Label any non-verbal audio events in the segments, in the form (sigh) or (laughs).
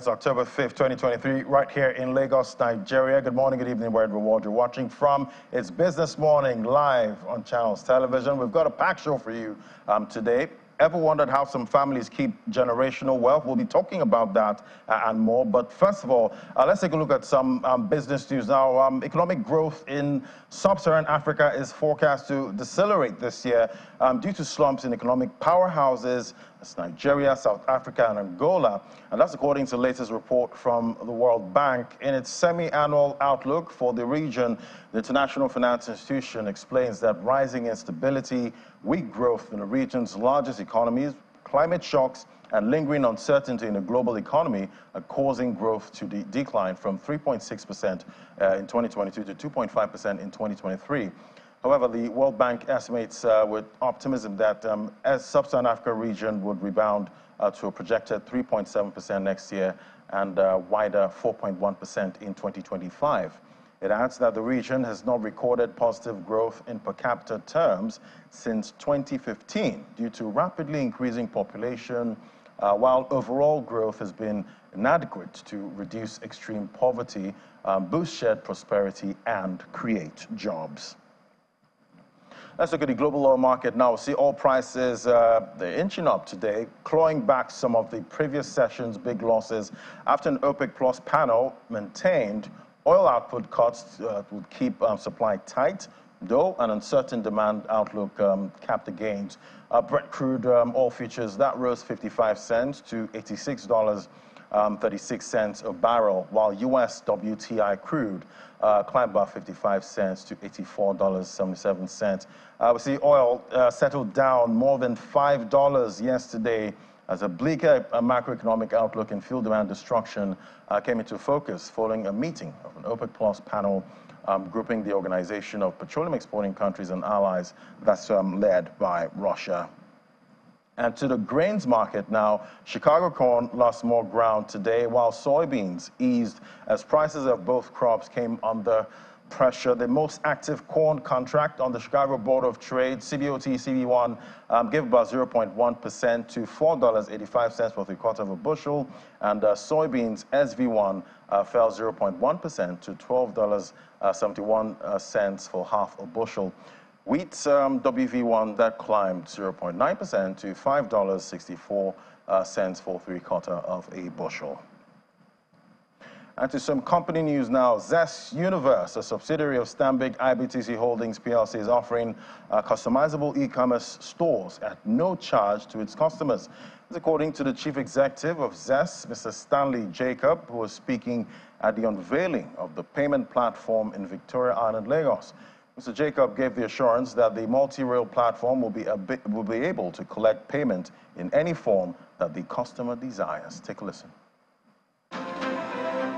It's October 5th, 2023, right here in Lagos, Nigeria. Good morning, good evening, wherever world you're watching from. It's Business Morning live on Channels Television. We've got a packed show for you um, today. Ever wondered how some families keep generational wealth? We'll be talking about that uh, and more. But first of all, uh, let's take a look at some um, business news now. Um, economic growth in sub-Saharan Africa is forecast to decelerate this year um, due to slumps in economic powerhouses that's Nigeria, South Africa, and Angola. And that's according to the latest report from the World Bank. In its semi-annual outlook for the region, the International Finance Institution explains that rising instability, weak growth in the region's largest economies, climate shocks, and lingering uncertainty in the global economy are causing growth to de decline from 3.6% uh, in 2022 to 2.5% in 2023. However, the World Bank estimates uh, with optimism that um, as sub-Saharan Africa region would rebound uh, to a projected 3.7% next year and uh, wider 4.1% in 2025. It adds that the region has not recorded positive growth in per capita terms since 2015 due to rapidly increasing population, uh, while overall growth has been inadequate to reduce extreme poverty, um, boost shared prosperity, and create jobs. Let's look at the global oil market now. See oil prices, uh, they're inching up today, clawing back some of the previous session's big losses after an OPEC Plus panel maintained oil output cuts uh, would keep um, supply tight, though an uncertain demand outlook um, capped the gains. Uh, Brent crude um, oil futures, that rose 55 cents to $86 um, 36 cents a barrel, while U.S. WTI crude uh, climbed by 55 cents to $84.77. Uh, we see oil uh, settled down more than $5 yesterday as a bleaker macroeconomic outlook and fuel demand destruction uh, came into focus following a meeting of an OPEC Plus panel um, grouping the Organization of Petroleum Exporting Countries and Allies that's um, led by Russia. And to the grains market now, Chicago corn lost more ground today, while soybeans eased as prices of both crops came under pressure. The most active corn contract on the Chicago Board of Trade, CBOT CV1, um, gave about 0.1% to $4.85 for three quarter of a bushel, and uh, soybeans SV1 uh, fell 0.1% to $12.71 uh, for half a bushel. Wheat um, WV1 that climbed 0.9% to $5.64 uh, for three quarter of a bushel. And to some company news now, Zest Universe, a subsidiary of Stanbic IBTC Holdings PLC, is offering uh, customizable e-commerce stores at no charge to its customers. According to the chief executive of Zest, Mr. Stanley Jacob, who was speaking at the unveiling of the payment platform in Victoria Island, Lagos. Mr. Jacob gave the assurance that the multi-rail platform will be, will be able to collect payment in any form that the customer desires. Take a listen.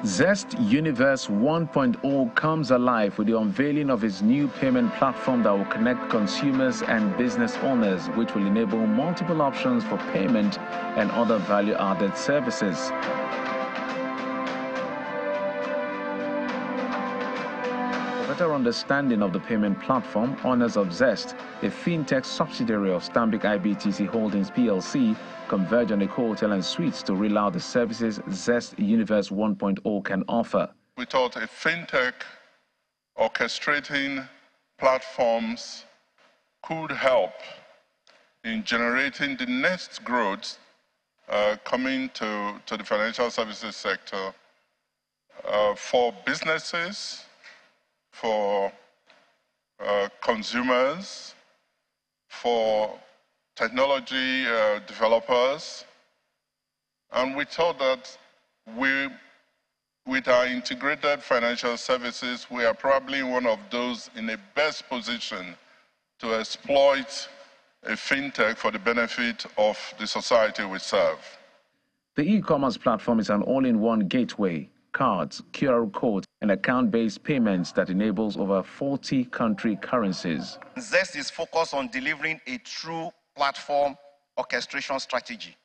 Zest Universe 1.0 comes alive with the unveiling of its new payment platform that will connect consumers and business owners, which will enable multiple options for payment and other value-added services. Better understanding of the payment platform, owners of Zest, a fintech subsidiary of Stanbic IBTC Holdings PLC, converge on a hotel and suites to roll out the services Zest Universe 1.0 can offer. We thought a fintech orchestrating platforms could help in generating the next growth uh, coming to, to the financial services sector uh, for businesses, for uh, consumers, for technology uh, developers. And we thought that we, with our integrated financial services, we are probably one of those in the best position to exploit a fintech for the benefit of the society we serve. The e-commerce platform is an all-in-one gateway, cards, QR codes, and account-based payments that enables over 40 country currencies. Zest is focused on delivering a true platform orchestration strategy.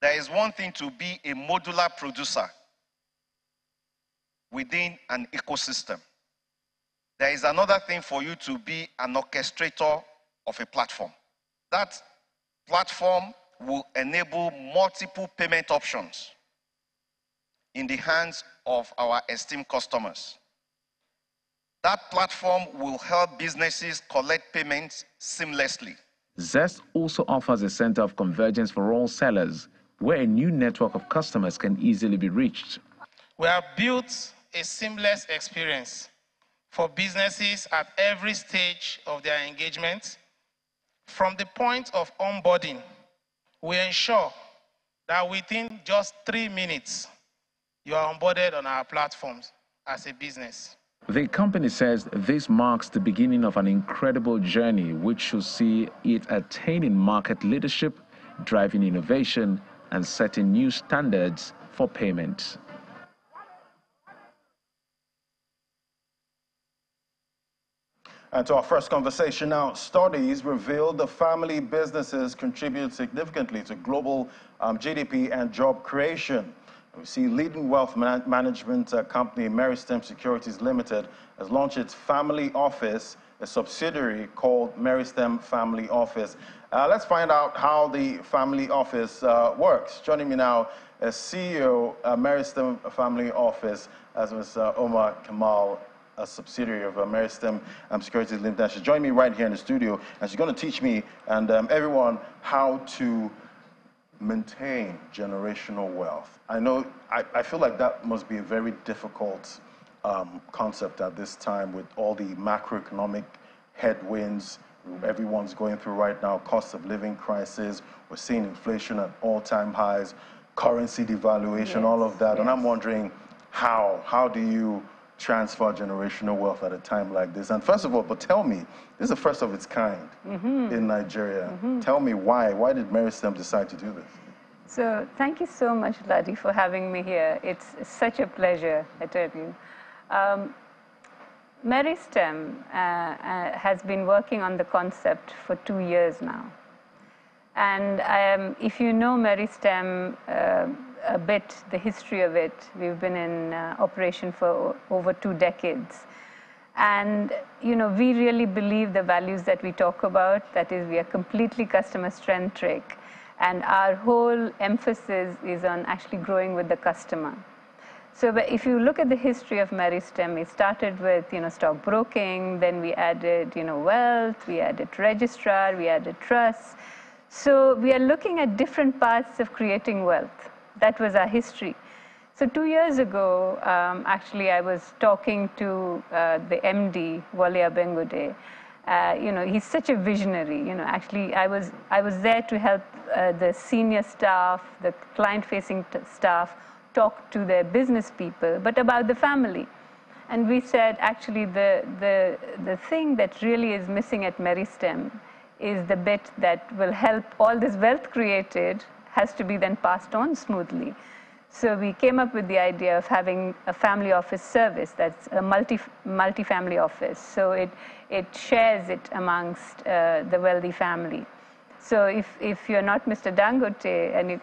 There is one thing to be a modular producer within an ecosystem. There is another thing for you to be an orchestrator of a platform. That platform will enable multiple payment options in the hands of our esteemed customers. That platform will help businesses collect payments seamlessly. Zest also offers a center of convergence for all sellers, where a new network of customers can easily be reached. We have built a seamless experience for businesses at every stage of their engagement. From the point of onboarding, we ensure that within just three minutes, you are onboarded on our platforms as a business. The company says this marks the beginning of an incredible journey which should see it attaining market leadership, driving innovation, and setting new standards for payment. And to our first conversation now, studies reveal the family businesses contribute significantly to global um, GDP and job creation. We see leading wealth man management uh, company Meristem Securities Limited has launched its family office, a subsidiary called Meristem Family Office. Uh, let's find out how the family office uh, works. Joining me now is CEO Meristem Family Office, as uh, Omar Kamal a subsidiary of Meristem um, Securities Limited. She's joining me right here in the studio, and she's going to teach me and um, everyone how to maintain generational wealth. I know, I, I feel like that must be a very difficult um, concept at this time with all the macroeconomic headwinds everyone's going through right now, cost of living crisis, we're seeing inflation at all-time highs, currency devaluation, yes, all of that. Yes. And I'm wondering how, how do you transfer generational wealth at a time like this? And first of all, but tell me, this is the first of its kind mm-hmm. in Nigeria. Mm-hmm. Tell me why. Why did Meristem decide to do this? So thank you so much, Ladi, for having me here. It's such a pleasure, I tell you. Um, Meristem uh, uh, has been working on the concept for two years now. And um, if you know Meristem, uh, a bit the history of it. We've been in uh, operation for over two decades. And, you know, we really believe the values that we talk about, that is, we are completely customer-centric. And our whole emphasis is on actually growing with the customer. So if you look at the history of Meristem, it started with, you know, stockbroking, then we added, you know, wealth, we added registrar, we added trust. So we are looking at different paths of creating wealth that was our history. So two years ago, um, actually, I was talking to uh, the MD, Wale Abegunde. Uh, you know, he's such a visionary. You know, actually, I was I was there to help uh, the senior staff, the client-facing staff, talk to their business people, but about the family. And we said, actually, the the the thing that really is missing at Meristem is the bit that will help all this wealth created has to be then passed on smoothly. So we came up with the idea of having a family office service that's a multi, multi-family office. So it, it shares it amongst uh, the wealthy family. So if, if you're not Mr. Dangote and you,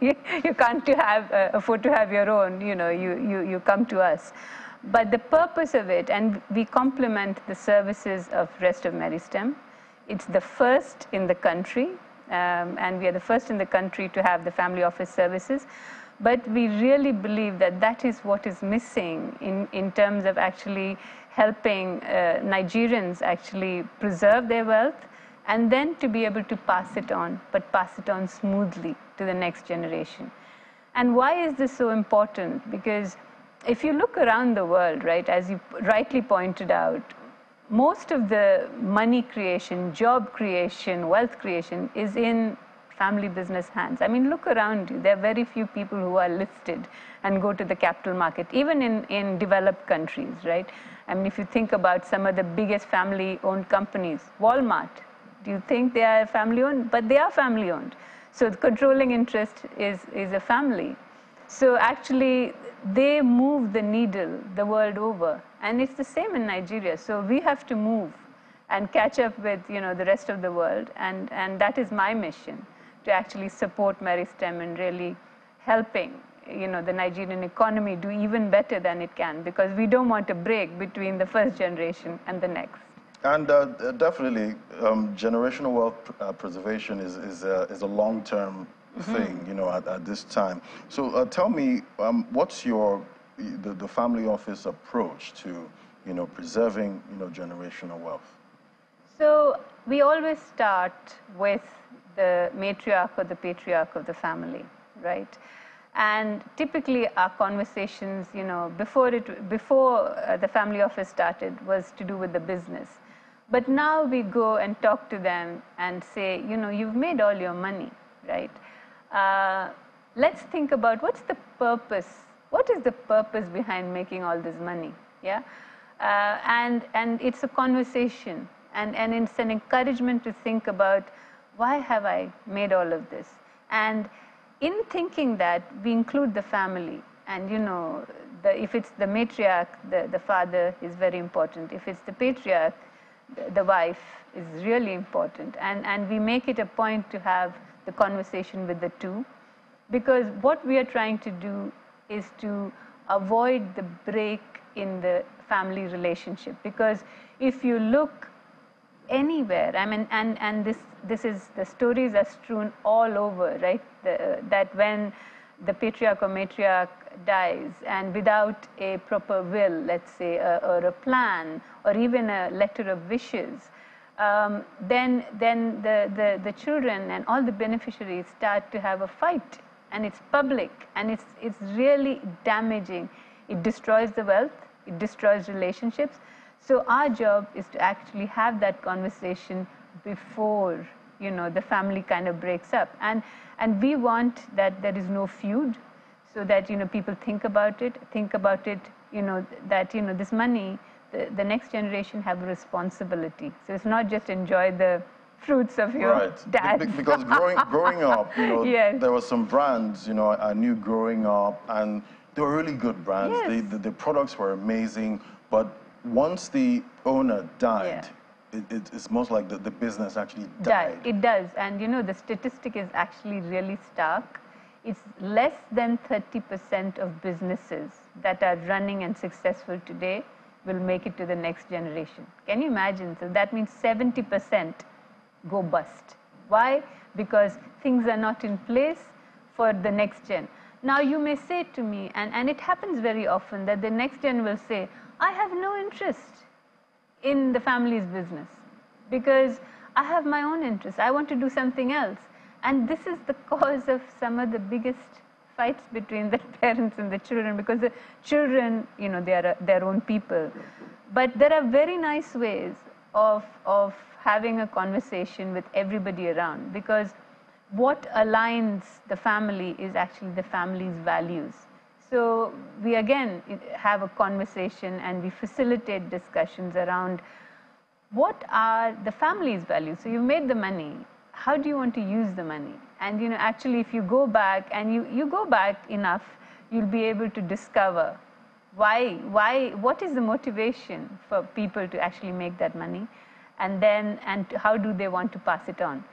(laughs) you can't to have, uh, afford to have your own, you know, you, you, you come to us. But the purpose of it, and we complement the services of rest of Meristem, it's the first in the country um, and we are the first in the country to have the family office services. But we really believe that that is what is missing in, in terms of actually helping uh, Nigerians actually preserve their wealth and then to be able to pass it on, but pass it on smoothly to the next generation. And why is this so important? Because if you look around the world, right, as you rightly pointed out, most of the money creation, job creation, wealth creation is in family business hands. I mean, look around you. There are very few people who are listed and go to the capital market, even in, in developed countries, right? I mean, if you think about some of the biggest family owned companies, Walmart, do you think they are family owned? But they are family owned. So the controlling interest is, is a family. So actually, they move the needle the world over. And it's the same in Nigeria. So we have to move and catch up with you know, the rest of the world. And, and that is my mission, to actually support Meristem and really helping you know, the Nigerian economy do even better than it can because we don't want a break between the first generation and the next. And uh, definitely, um, generational wealth uh, preservation is, is, a, is a long-term thing, you know, at, at this time. So uh, tell me, um, what's your the, the family office approach to, you know, preserving, you know, generational wealth? So we always start with the matriarch or the patriarch of the family, right? And typically our conversations, you know, before it, before uh, the family office started was to do with the business. But now we go and talk to them and say, you know, you've made all your money, right? Uh, let's think about what's the purpose? What is the purpose behind making all this money? Yeah, uh, and and it's a conversation, and and it's an encouragement to think about why have I made all of this? And in thinking that, we include the family. And you know, the, if it's the matriarch, the, the father is very important. If it's the patriarch, the, the wife is really important. And, and we make it a point to have the conversation with the two. Because what we are trying to do is to avoid the break in the family relationship. Because if you look anywhere. I mean, and, and this, this is, the stories are strewn all over, right? The, that when the patriarch or matriarch dies and without a proper will, let's say, or a plan, or even a letter of wishes, um, then, then the, the, the children and all the beneficiaries start to have a fight. And it's public, and it's, it's really damaging. It destroys the wealth, it destroys relationships, so our job is to actually have that conversation before you know the family kind of breaks up and and we want that there is no feud so that you know people think about it think about it you know that you know this money the, the next generation have a responsibility so it's not just enjoy the fruits of your right. dad. Be because growing growing up, you know, (laughs) yes. there were some brands, you know, I knew growing up, and they were really good brands. Yes. They, the, the products were amazing, but once the owner died, yeah. it, it, it's most like the, the business actually died. died. It does. And you know, the statistic is actually really stark. It's less than 30% of businesses that are running and successful today will make it to the next generation. Can you imagine? So that means 70% go bust. Why? Because things are not in place for the next gen. Now you may say to me, and, and it happens very often, that the next gen will say, I have no interest in the family's business because I have my own interest. I want to do something else. And this is the (laughs) cause of some of the biggest fights between the (laughs) parents and the children because the children, you know, they are their own people. But there are very nice ways of, of having a conversation with everybody around because what aligns the family is actually the family's values. So we again have a conversation and we facilitate discussions around what are the family's values. So you've made the money. How do you want to use the money? And you know, actually, if you go back and you, you go back enough, you'll be able to discover why, why, what is the motivation for people to actually make that money, and then, and how do they want to pass it on?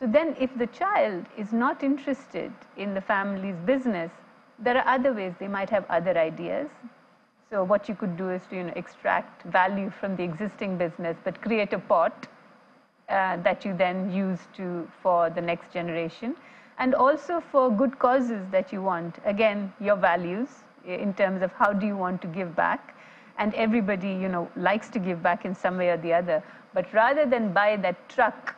So then, if the child is not interested in the family's business, there are other ways. They might have other ideas. So what you could do is to you know, extract value from the existing business, but create a pot uh, that you then use to for the next generation, and also for good causes that you want. Again, your values in terms of how do you want to give back, and everybody you know likes to give back in some way or the other. But rather than buy that truck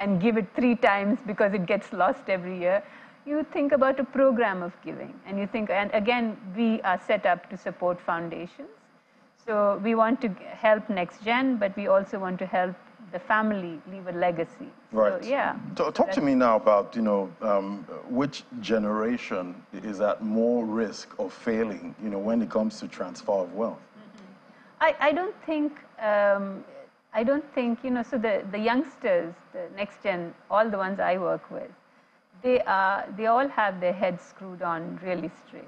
and give it three times because it gets lost every year, you think about a program of giving and you think, and again, we are set up to support foundations. So we want to help next gen, but we also want to help the family leave a legacy. Right. So, yeah. Talk, talk to me now about, you know, um, which generation is at more risk of failing, you know, when it comes to transfer of wealth? Mm-hmm. I, I don't think, um, I don't think, you know, so the, the youngsters, the next gen, all the ones I work with, they, are, they all have their heads screwed on really straight.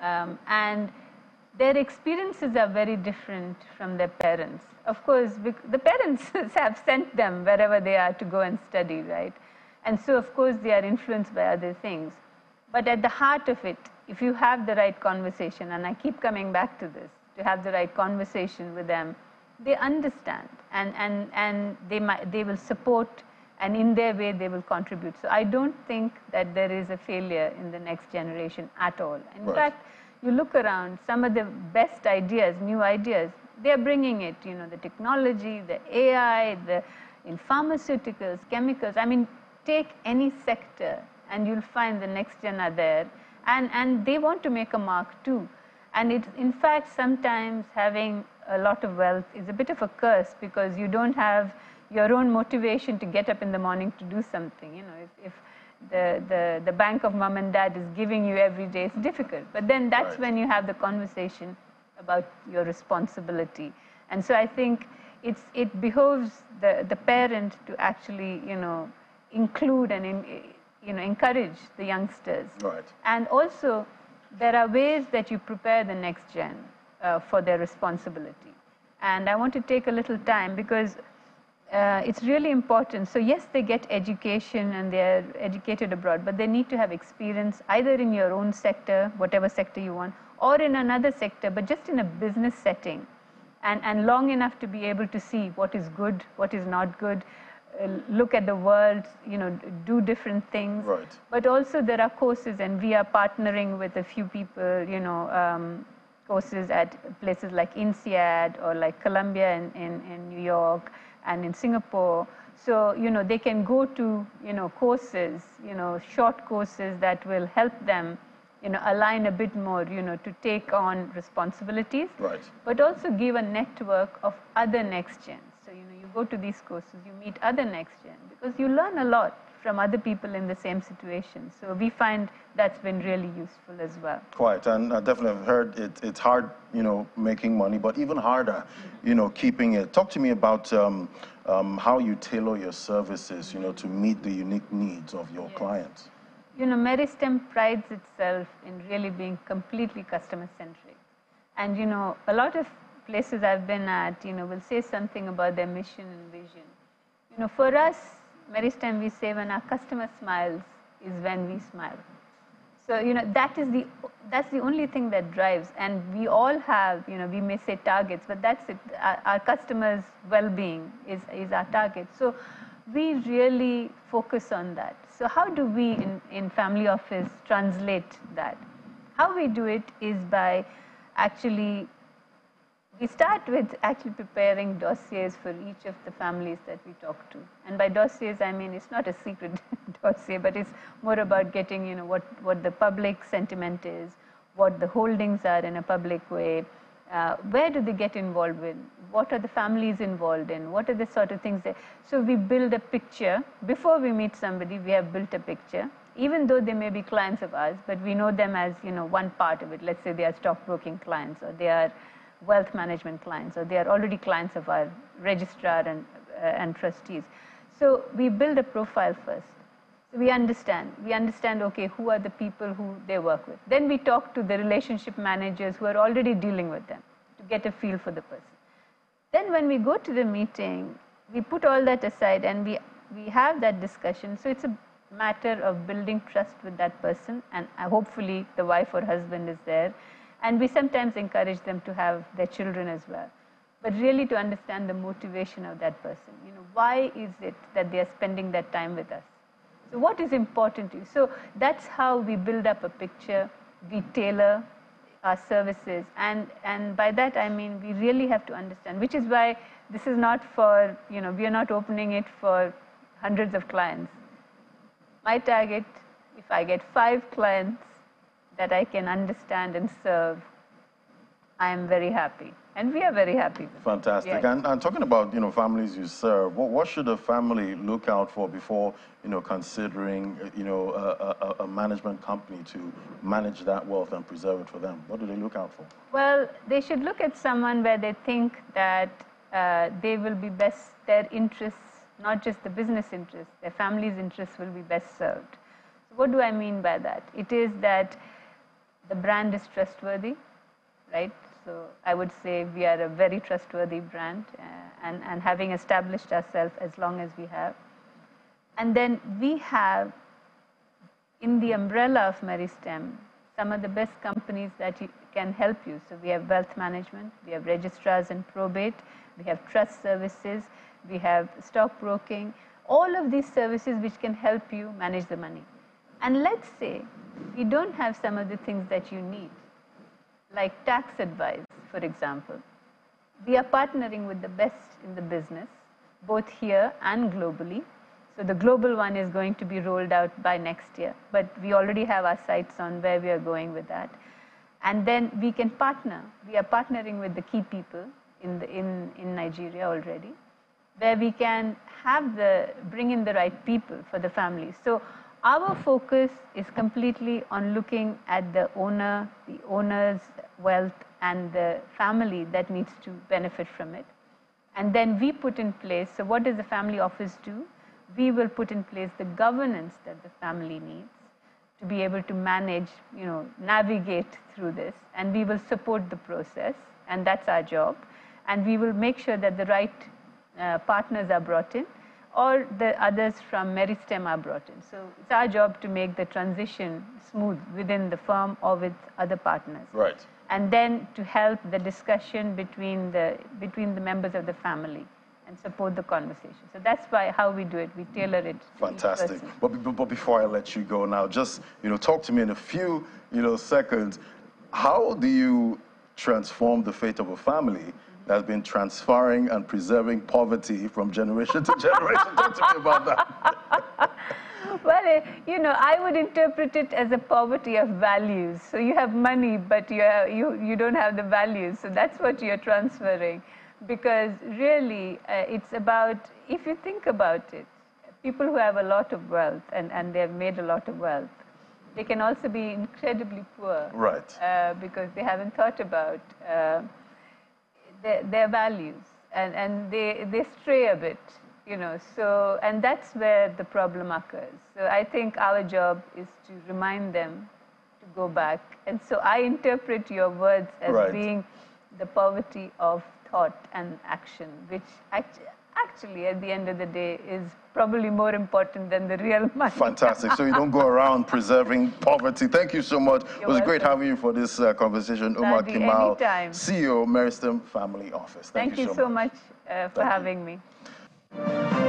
Um, and their experiences are very different from their parents. Of course, the parents (laughs) have sent them wherever they are to go and study, right? And so, of course, they are influenced by other things. But at the heart of it, if you have the right conversation, and I keep coming back to this, to have the right conversation with them, they understand and, and, and they, might, they will support and in their way they will contribute. So I don't think that there is a failure in the next generation at all. In right. fact, you look around, some of the best ideas, new ideas, they're bringing it, you know, the technology, the AI, the in pharmaceuticals, chemicals. I mean, take any sector and you'll find the next gen are there. And, and they want to make a mark too. And it, in fact, sometimes having a lot of wealth is a bit of a curse because you don't have your own motivation to get up in the morning to do something. You know, if, if the, the, the bank of mom and dad is giving you every day, it's difficult. But then that's right. when you have the conversation about your responsibility. And so I think it's, it behoves the, the parent to actually, you know, include and in, you know, encourage the youngsters. Right. And also, there are ways that you prepare the next gen uh, for their responsibility. And I want to take a little time because uh, it's really important. So yes, they get education and they're educated abroad, but they need to have experience either in your own sector, whatever sector you want, or in another sector, but just in a business setting. And, and long enough to be able to see what is good, what is not good, uh, look at the world, you know, do different things. Right. But also there are courses, and we are partnering with a few people, you know, um, courses at places like INSEAD or like Columbia in, in, in New York and in Singapore. So, you know, they can go to, you know, courses, you know, short courses that will help them, you know, align a bit more, you know, to take on responsibilities. Right. But also give a network of other next gens. So, you know, you go to these courses, you meet other next gen because you learn a lot from other people in the same situation. So we find that's been really useful as well. Quite, and I definitely have heard it, it's hard, you know, making money, but even harder, you know, keeping it. Talk to me about um, um, how you tailor your services, you know, to meet the unique needs of your Yes. clients. You know, Meristem prides itself in really being completely customer centric. And, you know, a lot of places I've been at, you know, will say something about their mission and vision. You know, for us, Meristem, we say when our customer smiles is when we smile. So, you know, that is the, that's the only thing that drives. And we all have, you know, we may say targets, but that's it. Our, our customers' well-being is, is our target. So we really focus on that. So how do we in, in family office translate that? How we do it is by actually we start with actually preparing dossiers for each of the families that we talk to. And by dossiers, I mean it's not a secret (laughs) dossier, but it's more about getting, you know, what, what the public sentiment is, what the holdings are in a public way, uh, where do they get involved with, what are the families involved in, what are the sort of things that, so we build a picture. Before we meet somebody, we have built a picture, even though they may be clients of ours, but we know them as, you know, one part of it. Let's say they are stockbroking clients or they are wealth management clients, or they are already clients of our registrar and, uh, and trustees. So we build a profile first. So we understand. We understand, okay, who are the people who they work with. Then we talk to the relationship managers who are already dealing with them to get a feel for the person. Then when we go to the meeting, we put all that aside and we, we have that discussion. So it's a matter of building trust with that person and uh, hopefully the wife or husband is there and we sometimes encourage them to have their children as well. But really to understand the motivation of that person. You know, why is it that they are spending that time with us? So what is important to you? So that's how we build up a picture. We tailor our services. And, and by that I mean we really have to understand, which is why this is not for, you know, we are not opening it for hundreds of clients. My target, if I get five clients that I can understand and serve, I am very happy. And we are very happy. Fantastic. Yes. And, and talking about, you know, families you serve, what, what should a family look out for before, you know, considering, uh, you know, a, a, a management company to manage that wealth and preserve it for them? What do they look out for? Well, they should look at someone where they think that uh, they will be best, their interests, not just the business interests, their family's interests will be best served. So what do I mean by that? It is that the brand is trustworthy, right? So I would say we are a very trustworthy brand uh, and, and having established ourselves as long as we have. And then we have in the umbrella of Meristem, some of the best companies that you, can help you. So we have wealth management, we have registrars and probate, we have trust services, we have stockbroking. all of these services which can help you manage the money. And let's say you don't have some of the things that you need, like tax advice, for example. We are partnering with the best in the business, both here and globally. So the global one is going to be rolled out by next year, but we already have our sights on where we are going with that. And then we can partner. We are partnering with the key people in, the, in, in Nigeria already, where we can have the, bring in the right people for the families. So our focus is completely on looking at the owner, the owner's wealth, and the family that needs to benefit from it. And then we put in place, so what does the family office do? We will put in place the governance that the family needs to be able to manage, you know, navigate through this. And we will support the process, and that's our job. And we will make sure that the right uh, partners are brought in or the others from Meristem are brought in. So it's our job to make the transition smooth within the firm or with other partners. Right. And then to help the discussion between the, between the members of the family and support the conversation. So that's why how we do it. We tailor it. Fantastic. But, but, but before I let you go now, just you know, talk to me in a few you know seconds. How do you transform the fate of a family has been transferring and preserving poverty from generation to generation? talk to me about that. (laughs) well, eh, you know, I would interpret it as a poverty of values. So you have money, but you, have, you, you don't have the values. So that's what you're transferring because really uh, it's about, if you think about it, people who have a lot of wealth and, and they've made a lot of wealth, they can also be incredibly poor. Right. Uh, because they haven't thought about uh, their, their, values and, and they, they stray a bit, you know. So, and that's where the problem occurs. So I think our job is to remind them to go back. And so I interpret your words as right. being the poverty of thought and action, which actually, at the end of the day, is probably more important than the real money. Fantastic. so you don't go (laughs) around preserving poverty. Thank you so much. You're it was welcome. great having you for this uh, conversation. Umar Kimal, anytime. CEO, Meristem Family Office. Thank, Thank you, so, so much, much uh, for Thank having you. me.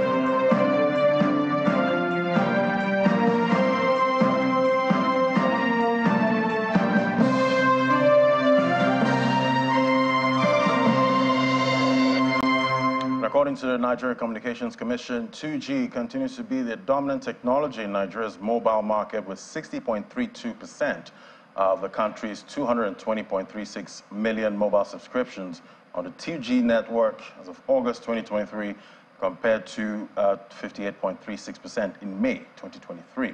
According to the Nigeria Communications Commission, 2G continues to be the dominant technology in Nigeria's mobile market with 60.32% of the country's 220.36 million mobile subscriptions on the 2G network as of August 2023 compared to 58.36% uh, in May 2023.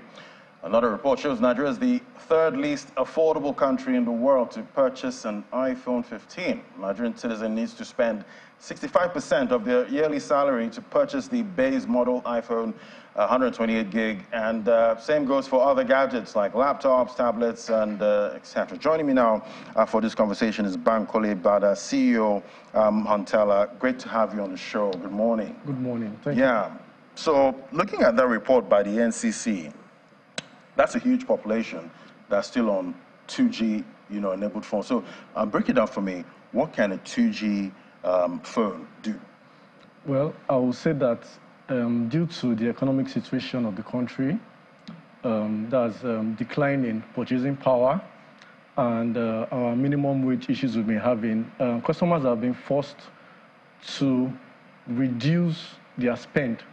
Another report shows Nigeria is the third least affordable country in the world to purchase an iPhone 15. Nigerian citizen needs to spend 65% of their yearly salary to purchase the base model iPhone 128 gig, and uh, same goes for other gadgets like laptops, tablets, and uh, etc. Joining me now uh, for this conversation is Bankole Bada, CEO um. Great to have you on the show. Good morning. Good morning. Thank yeah. You. So, looking at that report by the NCC, that's a huge population that's still on 2G, you know, enabled phones. So, um, break it down for me. What can a 2G um, phone do? Well, I will say that um, due to the economic situation of the country, um, there's um, decline in purchasing power and uh, our minimum wage issues we've been having, um, customers have been forced to reduce their spend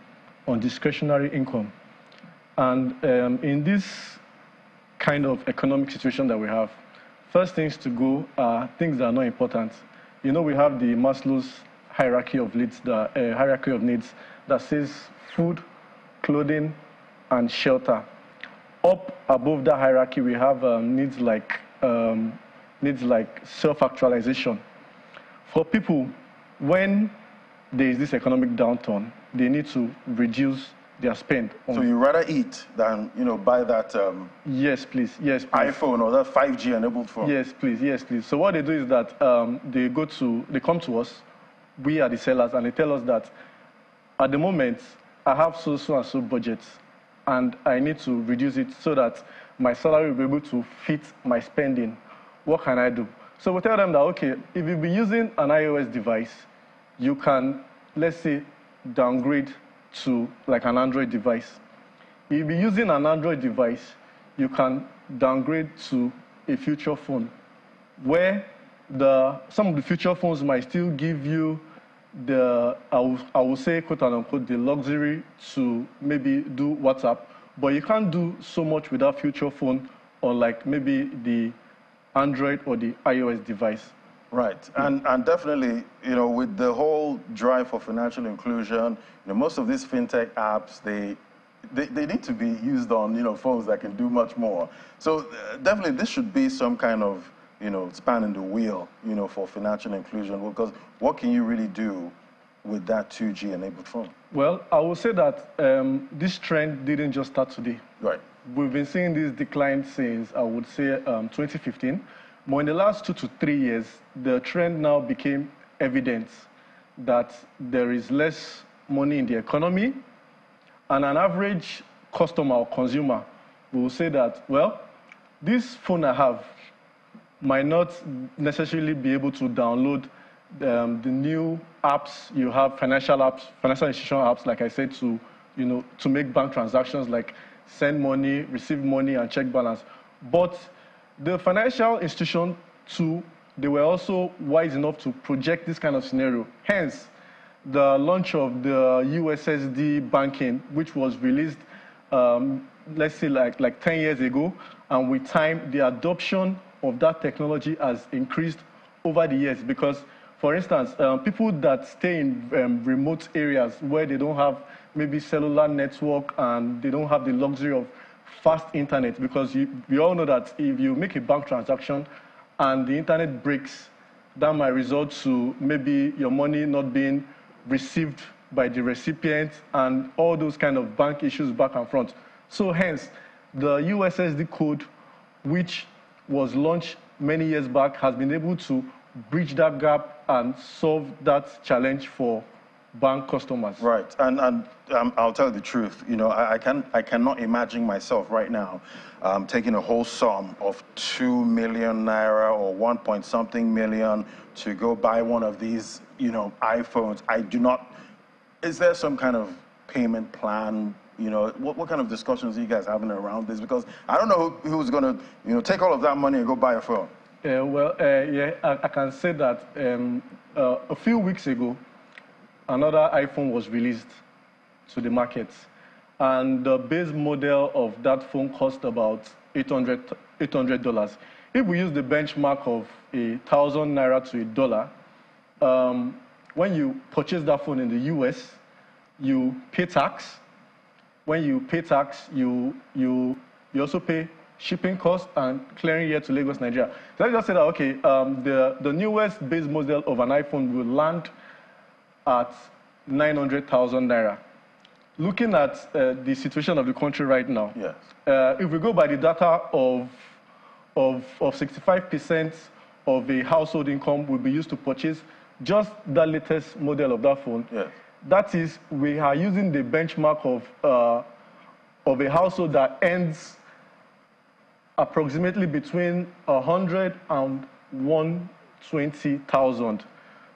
on discretionary income. And um, in this kind of economic situation that we have, first things to go are things that are not important. You know, we have the Maslow's hierarchy of needs, the uh, hierarchy of needs that says food, clothing, and shelter. Up above that hierarchy, we have um, needs like um, needs like self-actualization. For people, when there is this economic downturn, they need to reduce their spend. so you rather eat than you know buy that um, yes, please, yes, please. iPhone or that 5G enabled phone. Yes, please, yes, please. So what they do is that um, they go to, they come to us, we are the sellers, and they tell us that at the moment I have so so and so budget, and I need to reduce it so that my salary will be able to fit my spending. What can I do? So we tell them that okay, if you be using an iOS device, you can let's say downgrade to like an Android device. If you be using an Android device, you can downgrade to a feature phone where the, some of the feature phones might still give you the, I will, I will say, quote unquote, the luxury to maybe do WhatsApp, but you can't do so much with that feature phone or like maybe the Android or the iOS device. Right, and, and definitely, you know, with the whole drive for financial inclusion, you know, most of these fintech apps, they, they, they need to be used on, you know, phones that can do much more. So uh, definitely this should be some kind of, you know, spanning the wheel, you know, for financial inclusion, because what can you really do with that 2G enabled phone? Well, I will say that um, this trend didn't just start today. Right. We've been seeing this decline since, I would say, um, 2015. But in the last two to three years, the trend now became evident that there is less money in the economy, and an average customer or consumer will say that, well, this phone I have might not necessarily be able to download um, the new apps you have, financial apps, financial institution apps, like I said, to, you know, to make bank transactions like send money, receive money, and check balance. But the financial institution, too, they were also wise enough to project this kind of scenario. Hence, the launch of the USSD banking, which was released, um, let's say, like, like 10 years ago. And with time, the adoption of that technology has increased over the years because, for instance, um, people that stay in um, remote areas where they don't have maybe cellular network and they don't have the luxury of fast internet because you, we all know that if you make a bank transaction and the internet breaks, that might result to maybe your money not being received by the recipient and all those kind of bank issues back and front. So hence, the USSD code, which was launched many years back, has been able to bridge that gap and solve that challenge for bank customers. Right, and, and um, I'll tell you the truth. You know, I, I, can, I cannot imagine myself right now um, taking a whole sum of two million naira or one point something million to go buy one of these, you know, iPhones. I do not. Is there some kind of payment plan? You know, what, what kind of discussions are you guys having around this? Because I don't know who, who's going to, you know, take all of that money and go buy a phone. Uh, well, uh, yeah, I, I, can say that um, uh, a few weeks ago, another iPhone was released to the market. And the base model of that phone cost about $800. $800. If we use the benchmark of a thousand naira to a dollar, um, when you purchase that phone in the US, you pay tax. When you pay tax, you, you, you also pay shipping costs and clearing here to Lagos, Nigeria. So let's just said, okay, um, the, the newest base model of an iPhone will land at 900,000 naira. Looking at uh, the situation of the country right now, yes. Uh, if we go by the data of, of, of 65% of a household income will be used to purchase just the latest model of that phone, yes. that is, we are using the benchmark of, uh, of a household that earns approximately between 100 and 120,000.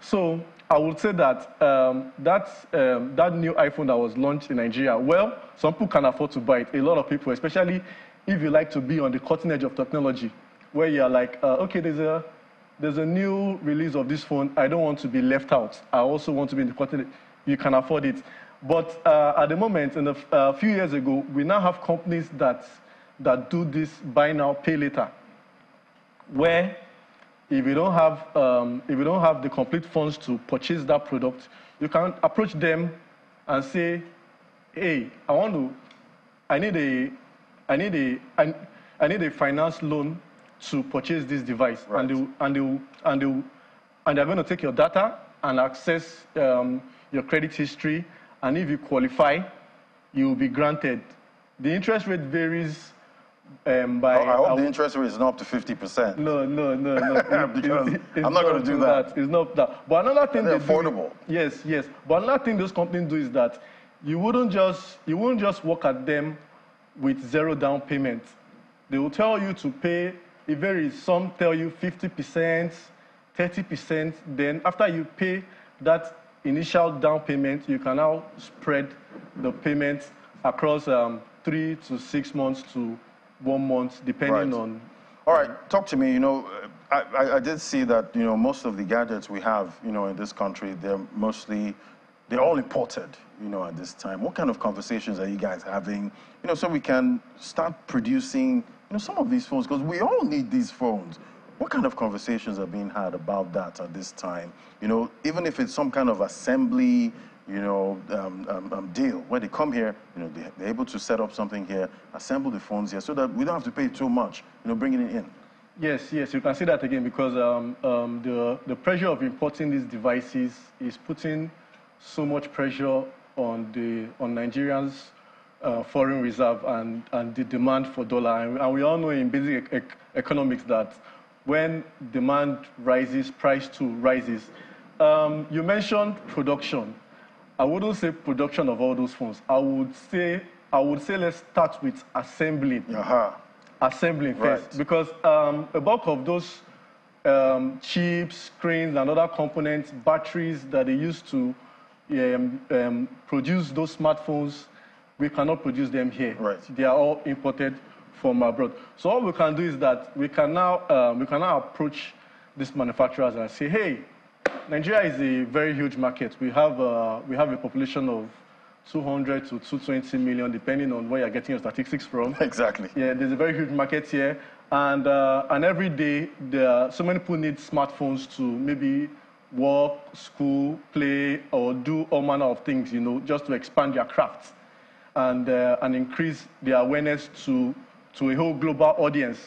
So I would say that um, that, um, that new iPhone that was launched in Nigeria, well, some people can afford to buy it. A lot of people, especially if you like to be on the cutting edge of technology, where you're like, uh, okay, there's a, there's a new release of this phone. I don't want to be left out. I also want to be in the cutting edge. You can afford it. But uh, at the moment, in a uh, few years ago, we now have companies that, that do this buy now, pay later, where if you don't have, um, if you don't have the complete funds to purchase that product, you can approach them and say, hey, I want to, I need a, I need a, I, I need a finance loan to purchase this device. Right. And, they, and, they, and, they, and they're going to take your data and access um, your credit history. And if you qualify, you will be granted. The interest rate varies um, by, I, I hope the interest rate is not up to 50%. No, no, no, no. (laughs) because it, it, I'm not going to do that. that. It's not that. But another thing They're they affordable. Do, yes, yes. But another thing those companies do is that you wouldn't just you wouldn't just work at them with zero down payment. They will tell you to pay. It varies. Some tell you 50%, 30%. Then after you pay that initial down payment, you can now spread the payment across um, three to six months to one month, depending right. on. All right, talk to me. You know, I, I, I, did see that you know most of the gadgets we have, you know, in this country, they're mostly, they're all imported. You know, at this time, what kind of conversations are you guys having? You know, so we can start producing, you know, some of these phones because we all need these phones. What kind of conversations are being had about that at this time? You know, even if it's some kind of assembly, you know, um, um, um, deal where they come here, you know, they, are able to set up something here, assemble the phones here, so that we don't have to pay too much, you know, bringing it in. Yes, yes, you can see that again because um, um, the, the pressure of importing these devices is putting so much pressure on the on Nigerians' uh, foreign reserve and, and the demand for dollar. And, and we all know in basic ec economics that when demand rises, price too rises. Um, you mentioned production. I wouldn't say production of all those phones. I would say I would say let's start with assembling. Uh-huh. Assembling first, because um, a bulk of those um, chips, screens, and other components, batteries that they use to um, um, produce those smartphones, we cannot produce them here. Right. They are all imported from abroad. So all we can do is that we can now um, we can now approach these manufacturers and say, hey, Nigeria is a very huge market. We have, uh, we have a population of 200 to 220 million, depending on where you're getting your statistics from. Exactly. Yeah, there's a very huge market here. And, uh, and every day, there are, so many people need smartphones to maybe work, school, play, or do all manner of things, you know, just to expand their craft and, uh, and increase their awareness to, to a whole global audience,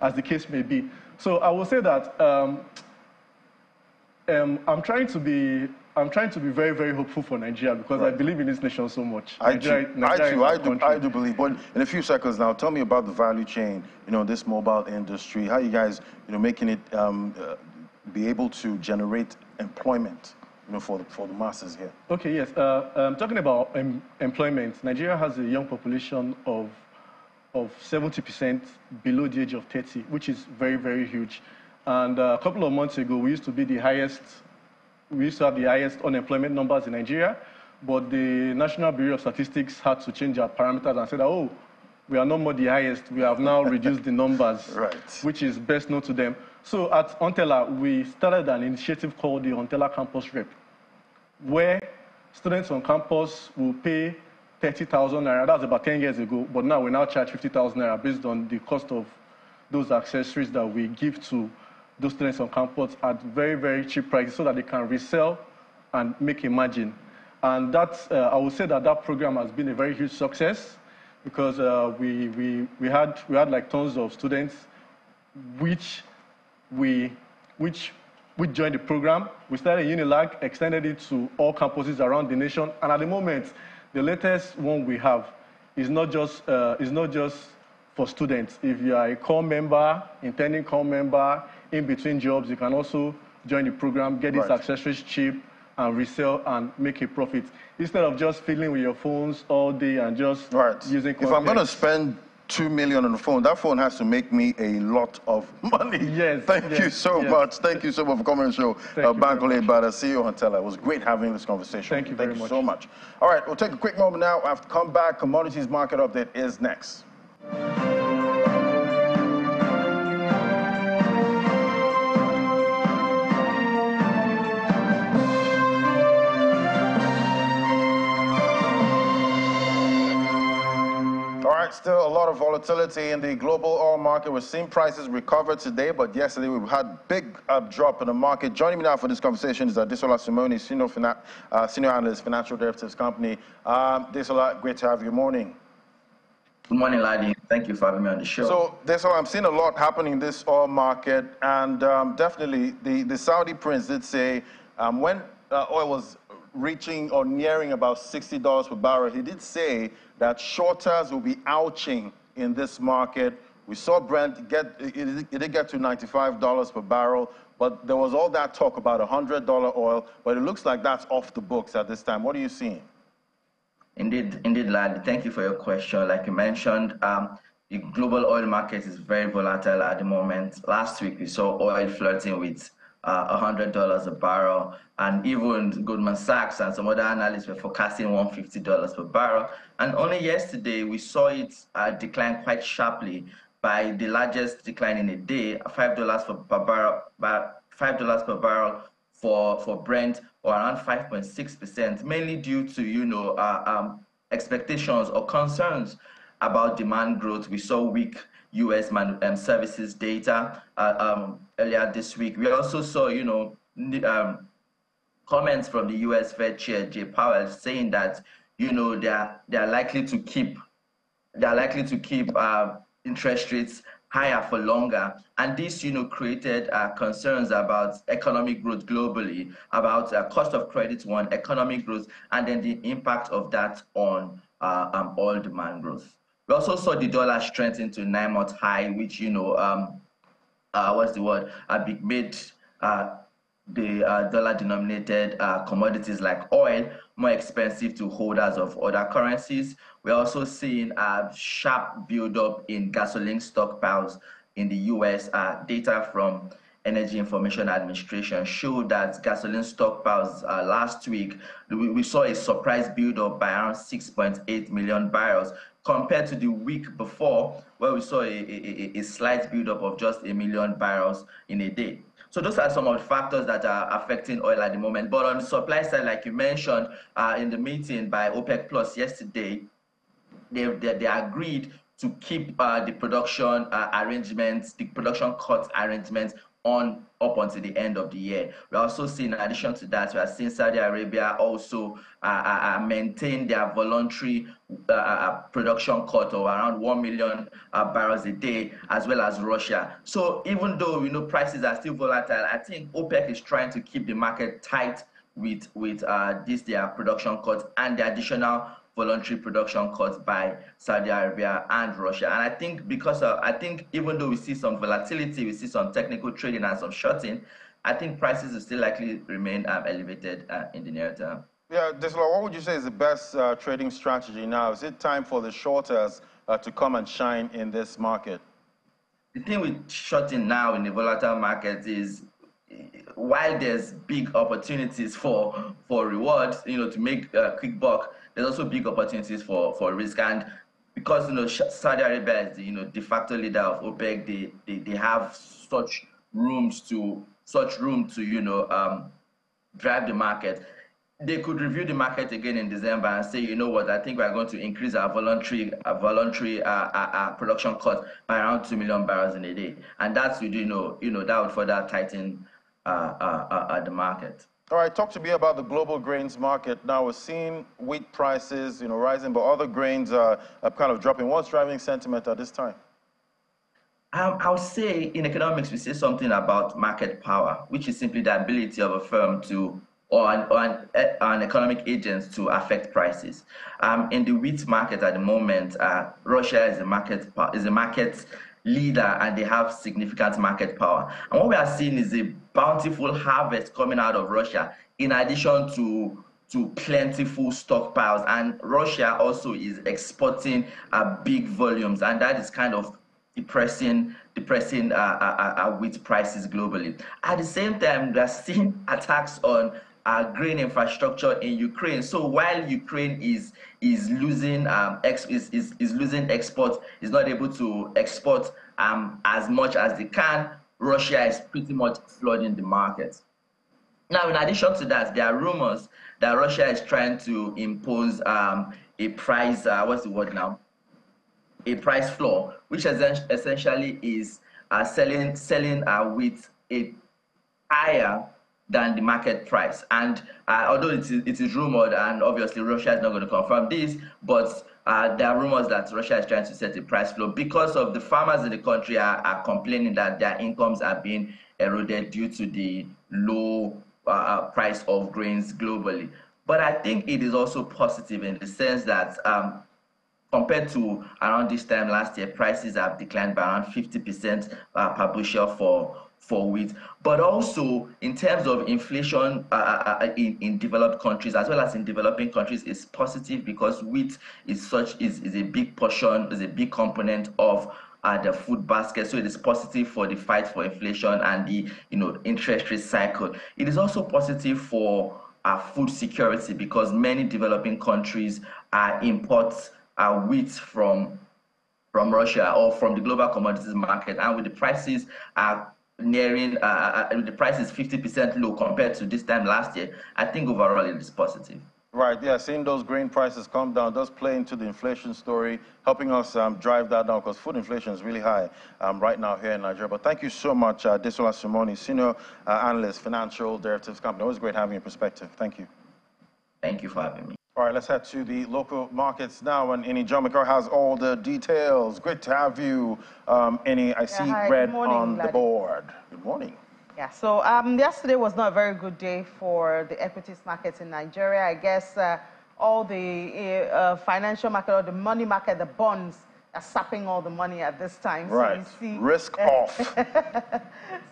as the case may be. So I will say that um, um, I'm trying to be I'm trying to be very, very hopeful for Nigeria because right. I believe in this nation so much. I Nigeria, do, Nigeria I, do, I, do, I do believe. But in a few seconds now, tell me about the value chain. You know, this mobile industry. How you guys, you know, making it um, uh, be able to generate employment. You know, for the, for the masses here. Okay, yes. Uh, um, talking about um, employment, Nigeria has a young population of of 70% below the age of 30, which is very, very huge. And uh, a couple of months ago, we used to be the highest, we used to have the highest unemployment numbers in Nigeria, but the National Bureau of Statistics had to change our parameters and said, oh, we are no more the highest. We have now reduced the numbers, (laughs) right. which is best known to them. So at Ontela, we started an initiative called the Ontela Campus Rep, where students on campus will pay 30,000 naira. That was about 10 years ago, but now we now charge 50,000 naira based on the cost of those accessories that we give to those students on campus at very, very cheap prices so that they can resell and make a margin. And that's, uh, I would say that that program has been a very huge success because uh, we, we, we, had, we had like tons of students which we, which, which joined the program. We started Unilag, extended it to all campuses around the nation. And at the moment, the latest one we have is not just, uh, is not just for students. If you are a corps member, intending corps member, in between jobs, you can also join the program, get these right. accessories cheap, and resell and make a profit instead of just fiddling with your phones all day and just right. using. If I'm going to spend two million on the phone, that phone has to make me a lot of (laughs) money. Yes. Thank yes, you so yes. much. Thank you so much for coming on the show. Thank uh, Bankole Bada, CEO Ontela. It was great having this conversation. Thank you Thank you much. so much. All right, we'll take a quick moment now. I have come back. Commodities market update is next. Still a lot of volatility in the global oil market. We're seeing prices recover today, but yesterday we had big up drop in the market. Joining me now for this conversation is Adesola Simone, senior, uh, senior analyst, financial derivatives company. Um, Desola, great to have you. Morning. Good morning, Ladi. Thank you for having me on the show. So, Desola, I'm seeing a lot happening in this oil market, and um, definitely the, the Saudi prince did say um, when uh, oil was reaching or nearing about $60 per barrel, he did say that shorters will be ouching in this market. We saw Brent get, it, it did get to $95 per barrel, but there was all that talk about $100 oil, but it looks like that's off the books at this time. What are you seeing? Indeed, indeed, lad. Thank you for your question. Like you mentioned, um, the global oil market is very volatile at the moment. Last week, we saw oil flirting with uh, $100 a barrel. And even Goldman Sachs and some other analysts were forecasting $150 per barrel. And only yesterday, we saw it uh, decline quite sharply by the largest decline in a day, $5 per, barrel, $5 per barrel for, for Brent, or around 5.6%, mainly due to, you know, uh, um, expectations or concerns about demand growth. We saw weak U.S. Man, um, services data uh, um, earlier this week. We also saw, you know, um, comments from the U.S. Fed Chair Jay Powell saying that, you know, they are they are likely to keep they are likely to keep uh, interest rates higher for longer. And this, you know, created uh, concerns about economic growth globally, about uh, cost of credit, one, economic growth, and then the impact of that on uh, um, oil demand growth. We also saw the dollar strengthen to nine-month high, which, you know, um, uh, what's the word, uh, made uh, the uh, dollar-denominated uh, commodities like oil more expensive to holders of other currencies. We're also seeing a sharp buildup in gasoline stockpiles in the U.S. Uh, data from Energy Information Administration showed that gasoline stockpiles uh, last week, we, we, saw a surprise buildup by around 6.8 million barrels compared to the week before, where we saw a, a, a slight buildup of just a million barrels in a day. So those are some of the factors that are affecting oil at the moment. But on the supply side, like you mentioned uh, in the meeting by OPEC Plus yesterday, they, they, they agreed to keep uh, the production uh, arrangements, the production cut arrangements on up until the end of the year. We're also seeing, in addition to that, we are seeing Saudi Arabia also uh, uh, uh maintain their voluntary uh, uh, production cut of around 1 million uh, barrels a day, as well as Russia. So even though we know prices are still volatile, I think OPEC is trying to keep the market tight with with this their production cuts and the additional voluntary production cuts by Saudi Arabia and Russia. And I think because of, I think even though we see some volatility, we see some technical trading and some shorting, I think prices will still likely remain um, elevated uh, in the near term. Yeah, Desola, what would you say is the best uh, trading strategy now? Is it time for the shorters uh, to come and shine in this market? The thing with shorting now in the volatile market is while there's big opportunities for for rewards, you know, to make a quick buck, there's also big opportunities for, for risk. And because you know Saudi Arabia is the you know de facto leader of OPEC, they, they, they have such rooms to such room to you know um, drive the market. They could review the market again in December and say, you know what, I think we're going to increase our voluntary our voluntary uh, uh, uh, production cut by around two million barrels in a day, and that's you know you know that would further tighten uh, uh, uh, the market. All right, talk to me about the global grains market. Now we're seeing wheat prices, you know, rising, but other grains are, are kind of dropping. What's driving sentiment at this time? I'll say in economics we say something about market power, which is simply the ability of a firm to or an, or an, eh, an economic agent to affect prices. Um, in the wheat market at the moment, uh, Russia is a market is a market leader and they have significant market power. And what we are seeing is a bountiful harvest coming out of Russia, in addition to to plentiful stockpiles. And Russia also is exporting uh, big volumes, and that is kind of depressing depressing uh, uh, uh, wheat prices globally. At the same time, we are seeing (laughs) attacks on uh, grain infrastructure in Ukraine. So while Ukraine is is losing um, ex- is, is, is losing exports, is not able to export um, as much as they can, Russia is pretty much flooding the market. Now, in addition to that, there are rumors that Russia is trying to impose um, a price, uh, what's the word now? A price floor, which essentially is uh, selling selling uh, with a higher than the market price. And uh, although it is, it is rumored, and obviously Russia is not going to confirm this, but uh, there are rumors that Russia is trying to set a price floor because of the farmers in the country are, are complaining that their incomes are being eroded due to the low uh, uh price of grains globally. But I think it is also positive in the sense that um, compared to around this time last year, prices have declined by around 50% uh, per bushel for for wheat, but also in terms of inflation uh, uh, uh, in, in developed countries as well as in developing countries is positive because wheat is such is, is a big portion, is a big component of uh, the food basket. So it is positive for the fight for inflation and the you know interest rate cycle. It is also positive for uh, food security because many developing countries uh, import uh, wheat from from Russia or from the global commodities market, and with the prices uh, nearing uh, uh, the price is 50% low compared to this time last year, I think overall it is positive. Right, yeah, seeing those grain prices come down does play into the inflation story, helping us um, drive that down because food inflation is really high um, right now here in Nigeria. But thank you so much, uh, Desola Simoni, Senior uh, Analyst, Financial Derivatives Company. Always great having your perspective. Thank you. Thank you for having me. All right, let's head to the local markets now. And John McCarr has all the details. Great to have you, um, Ini. I see hi, red morning, on the board. Good morning. Yeah, so um, yesterday was not a very good day for the equities markets in Nigeria. I guess uh, all the uh, financial market or the money market, the bonds, are sapping all the money at this time. Right. So see, Risk (laughs) off.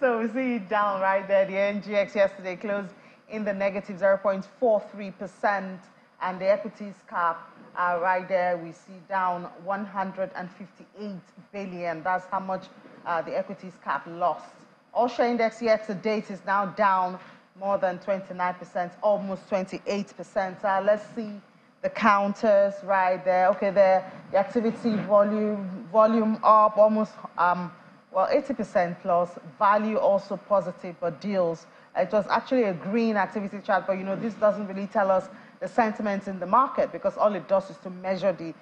so we see it down right there. The NGX yesterday closed in the negative 0.43%, and the equities cap uh, right there we see down 158 billion. That's how much uh, the equities cap lost. All-share index year to date is now down more than 29%, almost 28%. Uh, let's see the counters right there. Okay, there, the activity volume, volume up almost, um, well, 80% plus. Value also positive, but deals. It was actually a green activity chart, but you know, this doesn't really tell us the sentiment in the market because all it does is to measure the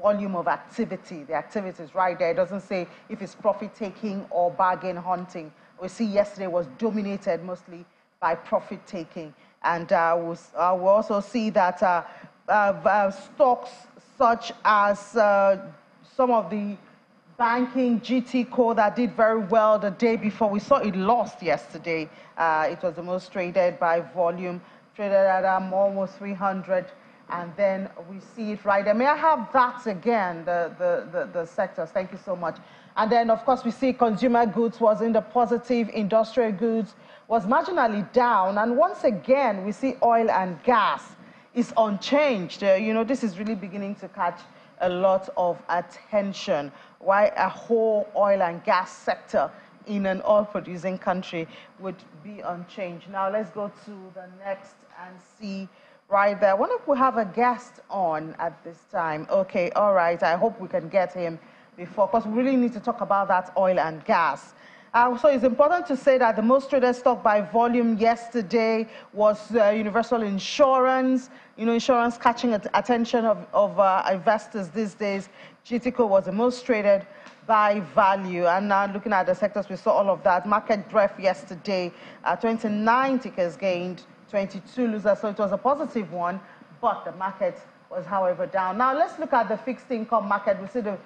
volume of activity. The activity is right there. It doesn't say if it's profit taking or bargain hunting. We see yesterday was dominated mostly by profit taking. And uh, we'll, uh, we'll also see that uh, uh, uh, stocks such as uh, some of the banking GTCO that did very well the day before. We saw it lost yesterday. It was the most traded by volume, traded at um, almost 300. And then we see it right there. May I have that again, the, the, the, the sectors? Thank you so much. And then, of course, we see consumer goods was in the positive, industrial goods was marginally down. And once again, we see oil and gas is unchanged. Uh, you know, this is really beginning to catch a lot of attention. Why a whole oil and gas sector in an oil producing country would be unchanged. Now, let's go to the next and see right there. I wonder if we have a guest on at this time. Okay, all right. I hope we can get him before, because we really need to talk about that oil and gas. Uh, so it's important to say that the most traded stock by volume yesterday was uh, Universal Insurance. You know, insurance catching at attention of, of uh, investors these days. GTCO was the most traded by value. And now looking at the sectors, we saw all of that. Market breadth yesterday, uh, 29 tickers gained, 22 losers. So it was a positive one, but the market was, however, down. Now let's look at the fixed income market. We see the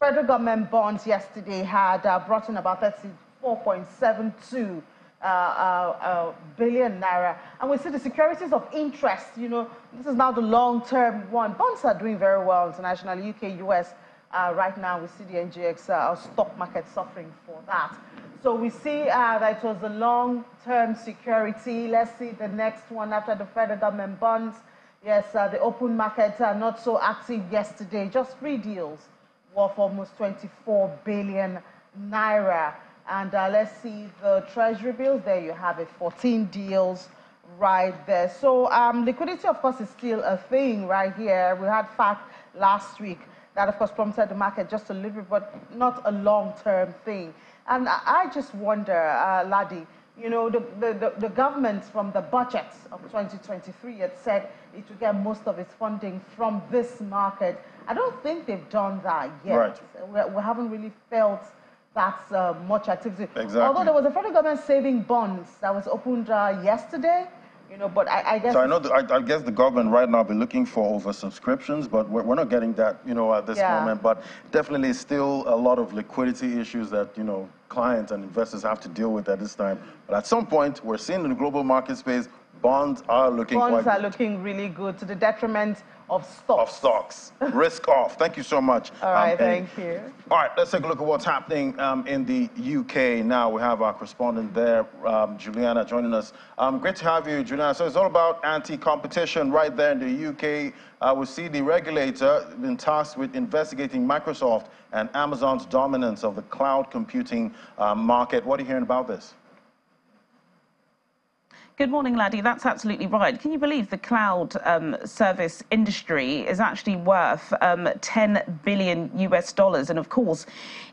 federal government bonds yesterday had uh, brought in about 34.72 uh, uh, uh, billion naira. And we see the securities of interest, you know, this is now the long-term one. Bonds are doing very well internationally, UK, US. Uh, right now, we see the NGX uh, stock market suffering for that. So we see uh, that it was a long-term security. Let's see the next one after the federal government bonds. Yes, uh, the open markets are not so active yesterday, just three deals worth almost 24 billion naira. And uh, let's see the treasury bills. There you have it, 14 deals right there. So um, liquidity, of course, is still a thing right here. We had FAAC last week that, of course, prompted the market just a little bit, but not a long-term thing. And I just wonder, uh, Ladi, you know, the, the, the, the government from the budget of 2023 had said it would get most of its funding from this market. I don't think they've done that yet. Right. We, we haven't really felt that uh, much activity. Exactly. Although there was a federal government saving bonds that was opened uh, yesterday, you know, but I, I guess So I know, the, I, I guess the government right now be looking for oversubscriptions, but we're, we're not getting that, you know, at this Yeah. moment. But definitely still a lot of liquidity issues that, you know, clients and investors have to deal with at this time. But at some point, we're seeing in the global market space, bonds are looking bonds quite are good. looking really good to the detriment of stocks. Of stocks. (laughs) Risk off. Thank you so much. All right, um, thank you. All right, let's take a look at what's happening um, in the UK now. We have our correspondent there, um, Juliana, joining us. Um, great to have you, Juliana. So it's all about anti-competition right there in the UK. Uh, we see the regulator been tasked with investigating Microsoft and Amazon's dominance of the cloud computing uh, market. What are you hearing about this? Good morning, Ladi. That's absolutely right. Can you believe the cloud um, service industry is actually worth um, 10 billion US dollars? And of course,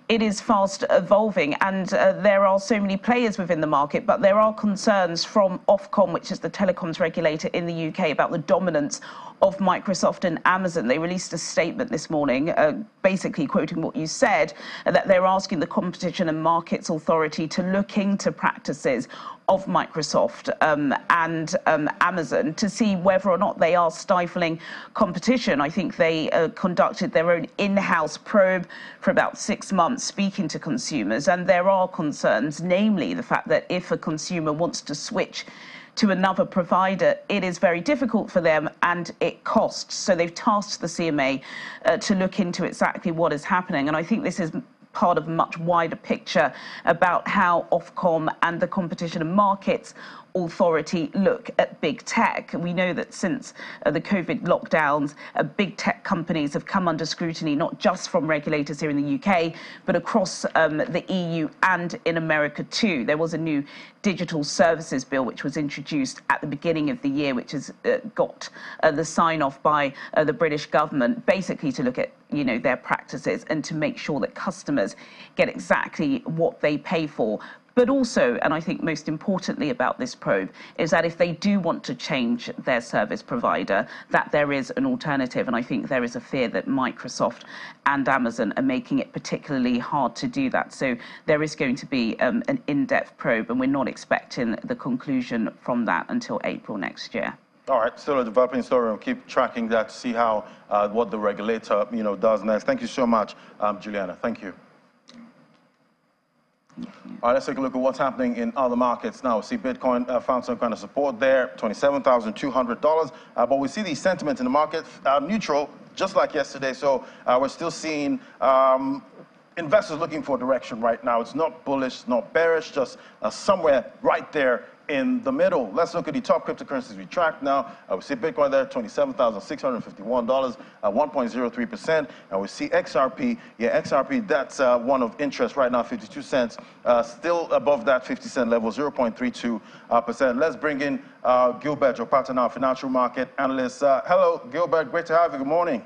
it is fast evolving, and uh, there are so many players within the market. But there are concerns from Ofcom, which is the telecoms regulator in the UK, about the dominance of Microsoft and Amazon. They released a statement this morning, uh, basically quoting what you said, that they're asking the Competition and Markets Authority to look into practices of Microsoft um, and um, Amazon to see whether or not they are stifling competition. I think they uh, conducted their own in house probe for about six months, speaking to consumers, and there are concerns, namely the fact that if a consumer wants to switch to another provider, it is very difficult for them and it costs. So they've tasked the CMA uh, to look into exactly what is happening. And I think this is part of a much wider picture about how Ofcom and the Competition and Markets Authority look at big tech. We know that since uh, the COVID lockdowns, uh, big tech companies have come under scrutiny, not just from regulators here in the UK, but across um, the EU and in America too. There was a new digital services bill which was introduced at the beginning of the year, which has uh, got uh, the sign off by uh, the British government, basically to look at you know their practices and to make sure that customers get exactly what they pay for but also, and I think most importantly about this probe, is that if they do want to change their service provider, that there is an alternative. And I think there is a fear that Microsoft and Amazon are making it particularly hard to do that. So there is going to be um, an in-depth probe, and we're not expecting the conclusion from that until April next year. All right, still a developing story. We'll keep tracking that to see how uh, what the regulator, you know, does next. Thank you so much, um, Juliana. Thank you. All right, let's take a look at what's happening in other markets now. We see Bitcoin uh, found some kind of support there, $27,200. Uh, but we see the sentiment in the market uh, neutral, just like yesterday. So uh, we're still seeing um, investors looking for direction right now. It's not bullish, not bearish, just uh, somewhere right there in the middle. Let's look at the top cryptocurrencies we track now. Uh, we see Bitcoin there, $27,651, at 1.03%. And we see XRP. Yeah, XRP, that's uh, one of interest right now, 52 cents. Uh, still above that 50 cent level, 0.32%. Uh, Let's bring in uh, Gilbert, your partner now, financial market analyst. hello, Gilbert. Great to have you. Good morning.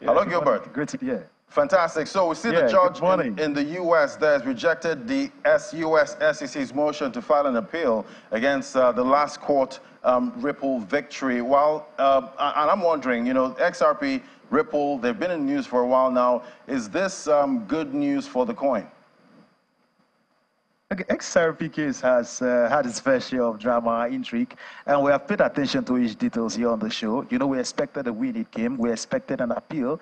Yeah, hello, Gilbert. Great to be here. Fantastic. So we see yeah, the judge in, in, the U.S. that has rejected the U.S. SEC's motion to file an appeal against uh, the last court um, Ripple victory. While, uh, and I'm wondering, you know, XRP, Ripple, they've been in the news for a while now. Is this um, good news for the coin? Okay, XRP case has uh, had its fair share of drama, intrigue, and we have paid attention to each details here on the show. You know, we expected a win, it came. We expected an appeal,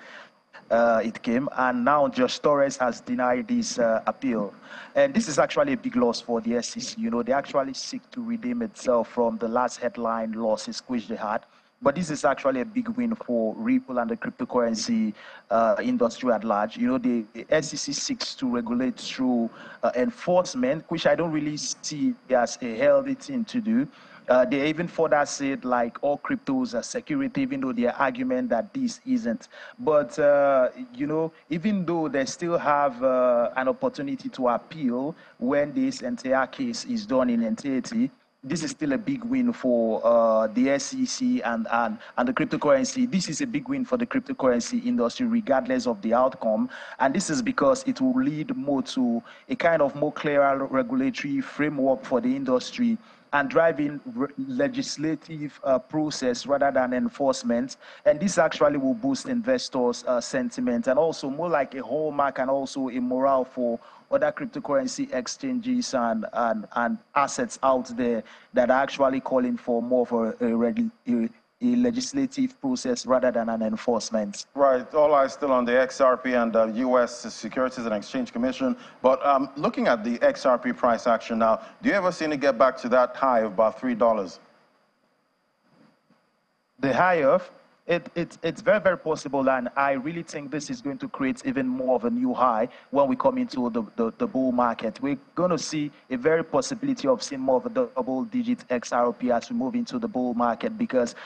uh, it came, and now Judge Torres has denied this uh, appeal. And this is actually a big loss for the SEC. You know, they actually seek to redeem itself from the last headline losses which they had. But this is actually a big win for Ripple and the cryptocurrency uh, industry at large. You know, the, the SEC seeks to regulate through uh, enforcement, which I don't really see as a healthy thing to do. Uh, they even further said like all cryptos are security, even though their argument that this isn't. But uh, you know, even though they still have uh, an opportunity to appeal when this entire case is done in entirety, this is still a big win for uh, the SEC and, and, and the cryptocurrency. This is a big win for the cryptocurrency industry, regardless of the outcome. And this is because it will lead more to a kind of more clearer regulatory framework for the industry and driving legislative uh, process rather than enforcement. And this actually will boost investors' uh, sentiment and also more like a hallmark and also a morale for other cryptocurrency exchanges and, and, and assets out there that are actually calling for more of a, a, a legislative process rather than an enforcement. Right. All eyes still on the XRP and the U.S. Securities and Exchange Commission. But um, looking at the XRP price action now, do you ever see it get back to that high of about three dollars? the higher, it, it, it's very, very possible, and I really think this is going to create even more of a new high when we come into the, the, the bull market. We're going to see a very possibility of seeing more of a double-digit XRP as we move into the bull market because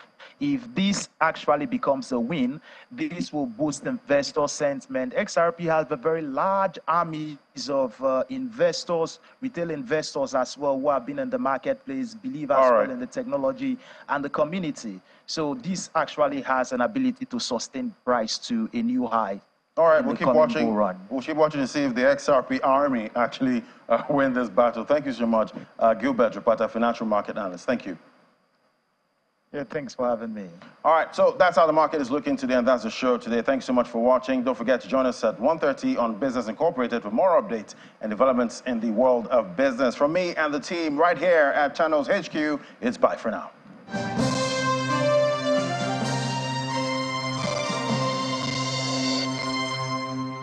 if this actually becomes a win, this will boost investor sentiment. XRP has a very large armies of uh, investors, retail investors as well, who have been in the marketplace, believe as well in the technology and the community. So this actually has an ability to sustain price to a new high. All right, we'll keep watching. We'll keep watching to see if the XRP army actually uh, win this battle. Thank you so much, uh, Gilbert Repata, financial market analyst. Thank you. Yeah, thanks for having me. All right, so that's how the market is looking today, and that's the show today. Thanks so much for watching. Don't forget to join us at 1.30 on Business Incorporated for more updates and developments in the world of business. From me and the team right here at Channels HQ, it's bye for now.